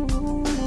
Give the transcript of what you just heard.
Ooh.